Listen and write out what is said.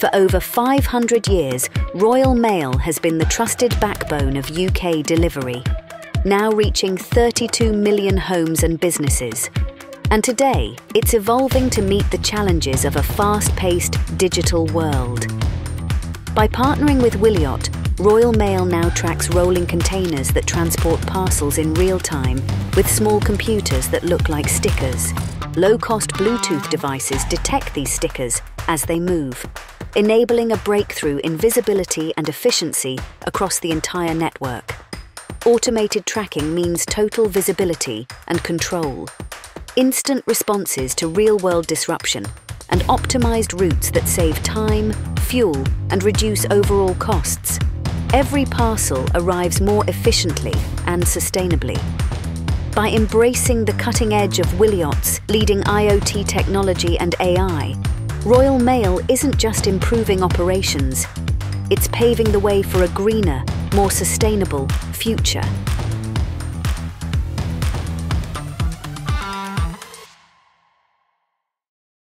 For over 500 years, Royal Mail has been the trusted backbone of UK delivery, now reaching 32 million homes and businesses. And today, it's evolving to meet the challenges of a fast-paced digital world. By partnering with Wiliot, Royal Mail now tracks rolling containers that transport parcels in real time with small computers that look like stickers. Low-cost Bluetooth devices detect these stickers as they move, enabling a breakthrough in visibility and efficiency across the entire network. Automated tracking means total visibility and control, instant responses to real-world disruption, and optimized routes that save time, fuel, and reduce overall costs. Every parcel arrives more efficiently and sustainably. By embracing the cutting edge of Wiliot's leading IoT technology and AI, Royal Mail isn't just improving operations, it's paving the way for a greener, more sustainable future.